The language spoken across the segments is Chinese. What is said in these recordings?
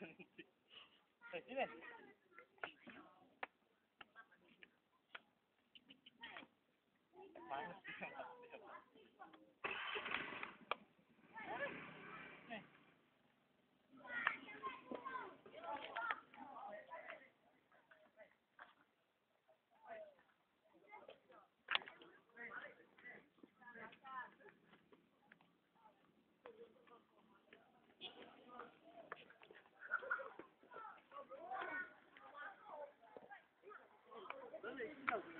对，对。No.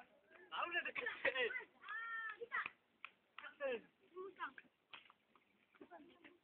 路上，路上。